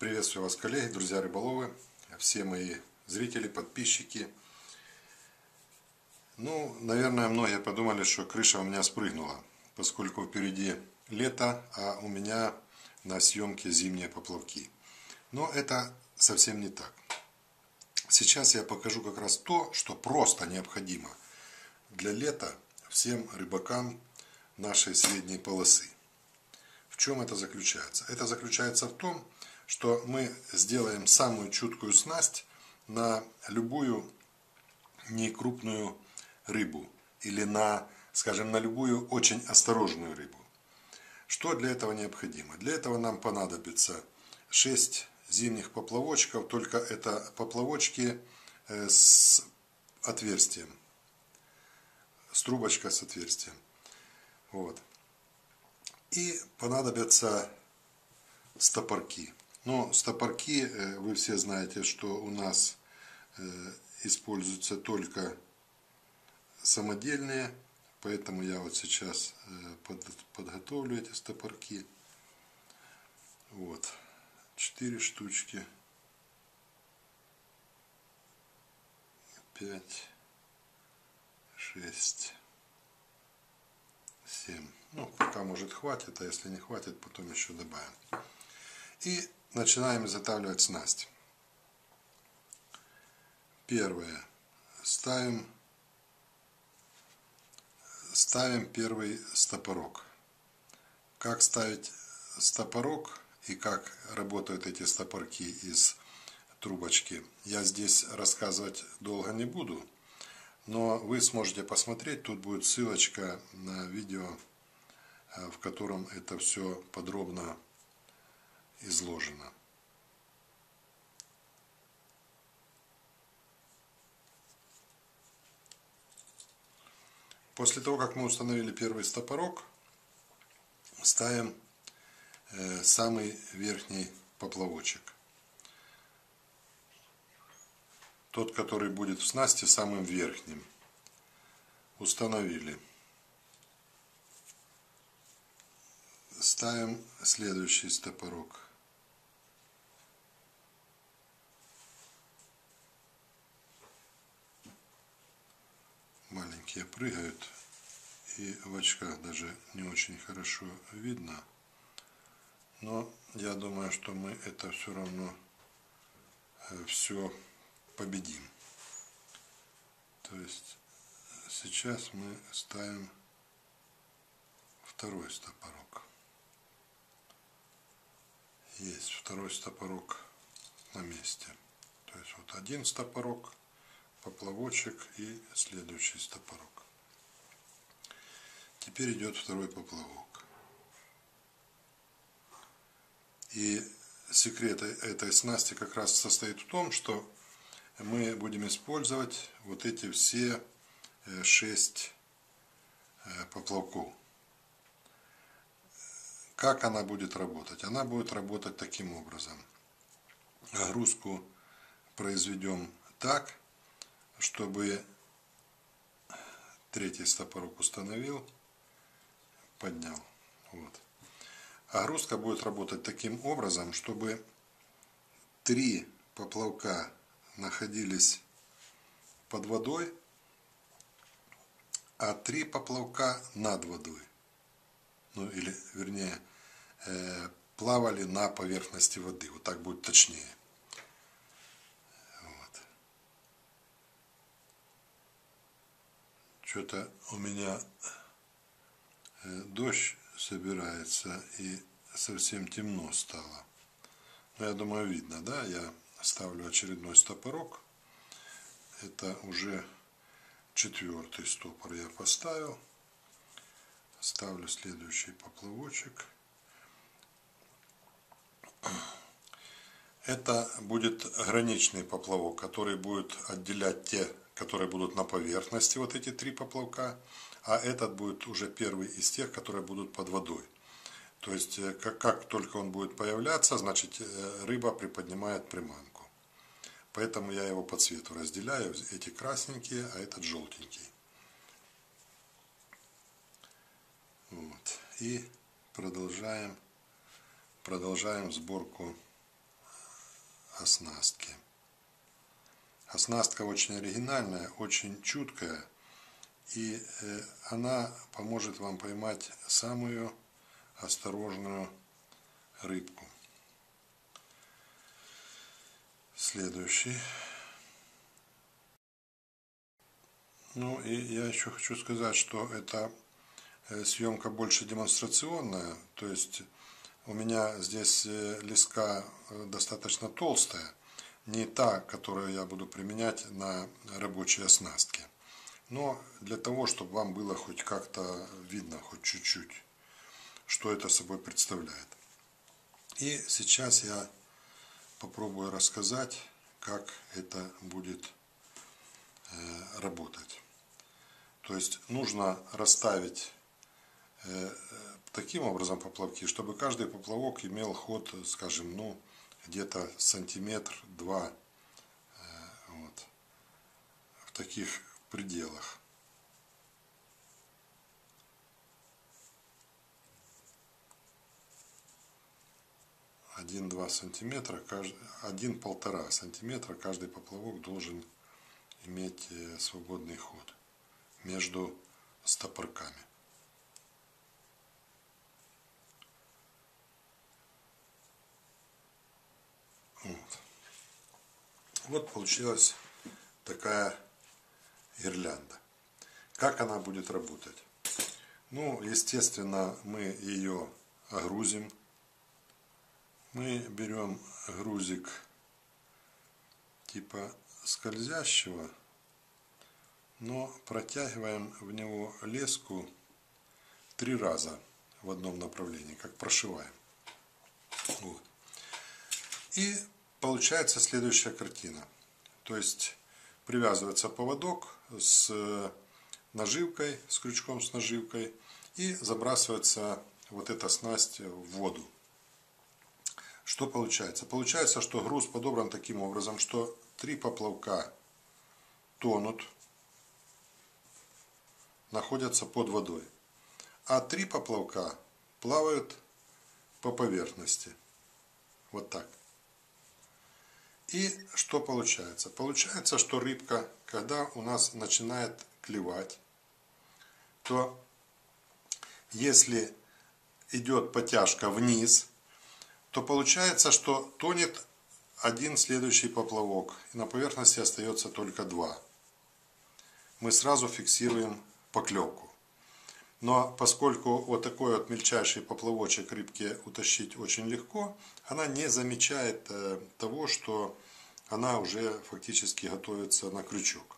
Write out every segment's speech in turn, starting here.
Приветствую вас, коллеги, друзья рыболовы, все мои зрители, подписчики. Ну, наверное, многие подумали, что крыша у меня спрыгнула, поскольку впереди лето, а у меня на съемке зимние поплавки. Но это совсем не так. Сейчас я покажу как раз то, что просто необходимо для лета всем рыбакам нашей средней полосы. В чем это заключается? Это заключается в том, что мы сделаем самую чуткую снасть на любую некрупную рыбу или на, скажем, на любую очень осторожную рыбу. Что для этого необходимо? Для этого нам понадобится 6 зимних поплавочков, только это поплавочки э, с отверстием, с трубочкой с отверстием. Вот. И понадобятся стопорки. Но стопорки, э, вы все знаете, что у нас э, используются только самодельные, поэтому я вот сейчас э, подготовлю эти стопорки. Вот, четыре штучки, пять, шесть, семь. Ну, пока может хватит, а если не хватит, потом еще добавим. И начинаем изготавливать снасть. Первое. Ставим, ставим первый стопорок. Как ставить стопорок и как работают эти стопорки из трубочки, я здесь рассказывать долго не буду. Но вы сможете посмотреть, тут будет ссылочка на видео, э, в котором это все подробно изложено. После того, как мы установили первый стопорок, ставим э, самый верхний поплавочек. Тот, который будет в снасти, самым верхним. Установили. Ставим следующий стопорок. Маленькие прыгают, и в очках даже не очень хорошо видно. Но я думаю, что мы это все равно э, все победим. То есть сейчас мы ставим второй стопорок. Есть второй стопорок на месте. То есть вот один стопорок – поплавочек и следующий стопорок. Теперь идет второй поплавок. И секрет этой снасти как раз состоит в том, что мы будем использовать вот эти все э, шесть э, поплавков. Как она будет работать? Она будет работать таким образом. Грузку произведем так, чтобы третий стопорок установил, поднял. Вот. А грузка будет работать таким образом, чтобы три поплавка находились под водой, а три поплавка над водой. Ну или, вернее, э, плавали на поверхности воды. Вот так будет точнее. Что-то у меня э, дождь собирается и совсем темно стало. Но я думаю, видно, да? Я ставлю очередной стопорок. Это уже четвертый стопор я поставил. Ставлю следующий поплавочек. Это будет граничный поплавок, который будет отделять те которые будут на поверхности, вот эти три поплавка, а этот будет уже первый из тех, которые будут под водой. То есть, э, как, как только он будет появляться, значит, э, рыба приподнимает приманку. Поэтому я его по цвету разделяю, эти красненькие, а этот желтенький. Вот. И продолжаем, продолжаем сборку оснастки. Оснастка очень оригинальная, очень чуткая, и э, она поможет вам поймать самую осторожную рыбку. Следующий. Ну и я еще хочу сказать, что это э, съемка больше демонстрационная, то есть у меня здесь э, леска достаточно толстая, не та, которую я буду применять на рабочей оснастке. Но для того, чтобы вам было хоть как-то видно, хоть чуть-чуть, что это собой представляет. И сейчас я попробую рассказать, как это будет работать. То есть нужно расставить э, таким образом поплавки, чтобы каждый поплавок имел ход, скажем, ну, где-то сантиметр-два э, вот, в таких пределах. Один-два сантиметра, один-полтора сантиметра каждый поплавок должен иметь э, свободный ход между стопорками. Вот. вот получилась такая гирлянда. Как она будет работать? Ну, естественно, мы ее огрузим. Мы берем грузик типа скользящего но протягиваем в него леску три раза в одном направлении, как прошиваем. Вот. И получается следующая картина. То есть привязывается поводок с наживкой, с крючком с наживкой и забрасывается вот эта снасть в воду. Что получается? Получается, что груз подобран таким образом, что три поплавка тонут находятся под водой, а три поплавка плавают по поверхности. Вот так. И что получается? Получается, что рыбка, когда у нас начинает клевать, то если идет потяжка вниз, то получается, что тонет один следующий поплавок, и на поверхности остается только два. Мы сразу фиксируем поклевку. Но поскольку вот такой вот мельчайший поплавочек рыбки утащить очень легко, она не замечает э, того, что она уже фактически готовится на крючок.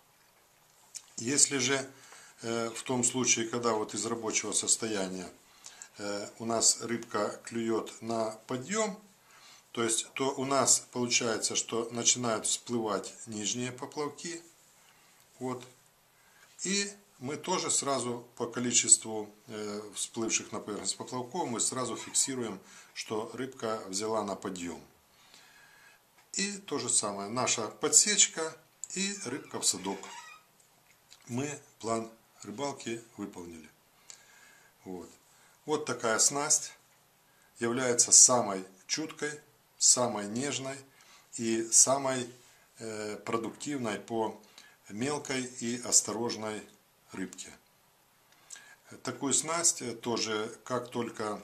Если же э, в том случае, когда вот из рабочего состояния э, у нас рыбка клюет на подъем, то есть то у нас получается, что начинают всплывать нижние поплавки, вот, и мы тоже сразу по количеству э, всплывших на поверхность поплавков мы сразу фиксируем, что рыбка взяла на подъем. И то же самое, наша подсечка и рыбка в садок. Мы план рыбалки выполнили. Вот. вот такая снасть является самой чуткой, самой нежной и самой э, продуктивной по мелкой и осторожной рыбки. Такую снасть тоже, как только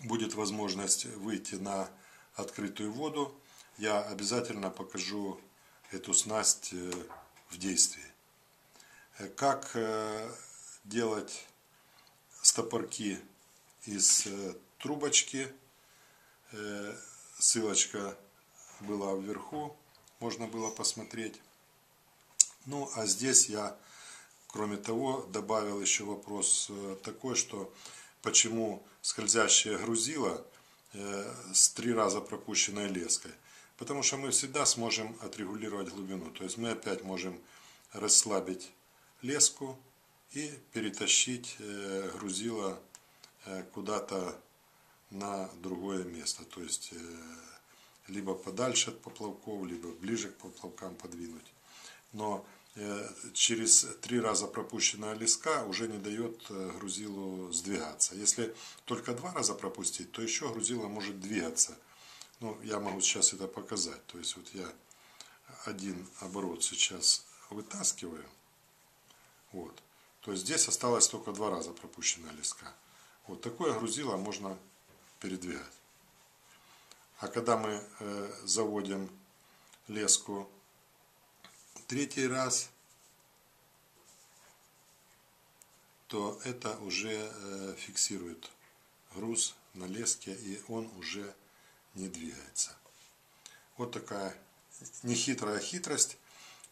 будет возможность выйти на открытую воду, я обязательно покажу эту снасть э, в действии. Как э, делать стопорки из э, трубочки, ссылочка была вверху, можно было посмотреть. Ну, а здесь я Кроме того, добавил еще вопрос э, такой, что почему скользящее грузило э, с три раза пропущенной леской. Потому что мы всегда сможем отрегулировать глубину. То есть мы опять можем расслабить леску и перетащить э, грузило куда-то на другое место. То есть либо подальше от поплавков, либо ближе к поплавкам подвинуть. Но через три раза пропущенная леска уже не дает э, грузилу сдвигаться. Если только два раза пропустить, то еще грузило может двигаться Ну, я могу сейчас это показать. То есть вот я один оборот сейчас вытаскиваю. Вот. То есть здесь осталось только два раза пропущенная леска. Вот такое грузило можно передвигать. А когда мы э, заводим леску третий раз, то это уже э, фиксирует груз на леске и он уже не двигается. Вот такая нехитрая хитрость,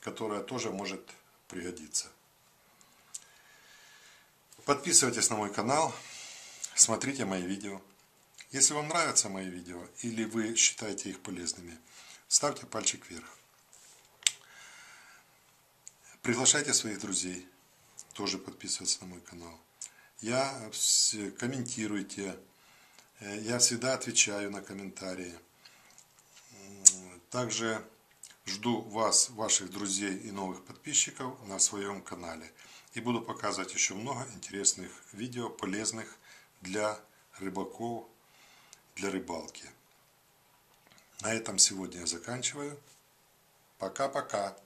которая тоже может пригодиться. Подписывайтесь на мой канал, смотрите мои видео. Если вам нравятся мои видео или вы считаете их полезными, ставьте пальчик вверх. Приглашайте своих друзей тоже подписываться на мой канал. Я комментируйте, э, я всегда отвечаю на комментарии. Также жду вас, ваших друзей и новых подписчиков на своем канале. И буду показывать еще много интересных видео, полезных для рыбаков, для рыбалки. На этом сегодня я заканчиваю. Пока-пока.